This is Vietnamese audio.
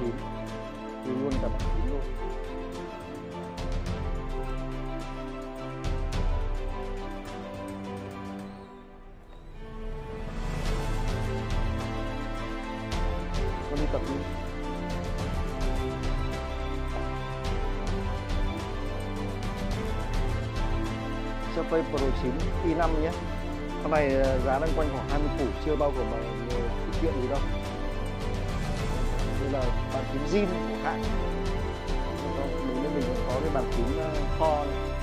kín thì luôn bàn phím luôn. Con đi tập đi. Surface Pro 9 i5 nhé. Con này ờ, giá đang quanh khoảng 20 củ chưa bao gồm ờ, nhiều phụ kiện gì đâu là bàn phím zin của hãng Đúng không? mình có cái bàn phím ờ, kho này